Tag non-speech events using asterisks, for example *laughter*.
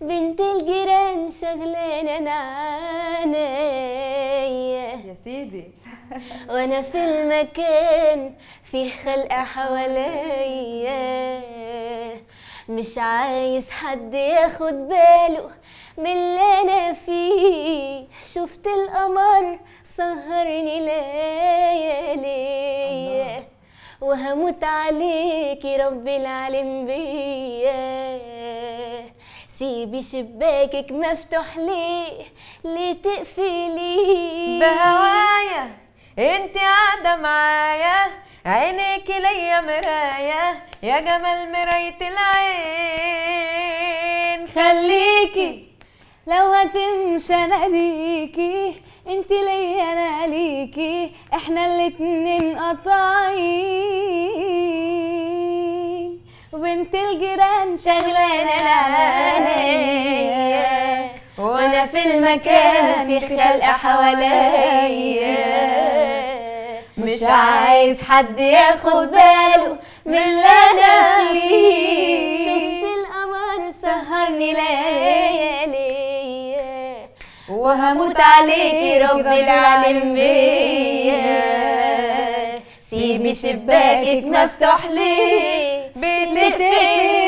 بنت الجيران شغلانة عينيا يا سيدي. *laughs* وأنا في المكان في خلق حواليا. مش عايز حد ياخد باله من اللي أنا فيه. شفت القمر سهرني ليالي. وهموت عليكي رب العالم بيا سيبي شباكك مفتوح ليه؟ ليه تقفليه؟ بهوايا انت قاعدة معايا عينيك ليا مراية يا جمال مراية العين. خليكي لو هتمشي اناديكي انت ليا أنا ليكي إحنا الاتنين قطعين وبنت الجيران شغلانة عينيا وأنا في المكان في خلق حواليا. مش عايز حد ياخد باله من اللي أنا فيه. شفت القمر سهرني ليالي. وهموت عليكي رب العالم بيا سيبي شباكك مفتوح ليه. بتقفلي